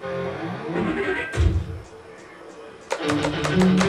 Thank you.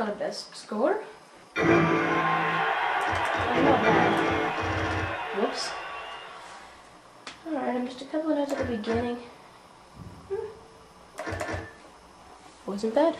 Not a best score. I'm not bad. Whoops. Alright, I missed a couple of notes at the beginning. Hmm. Wasn't bad.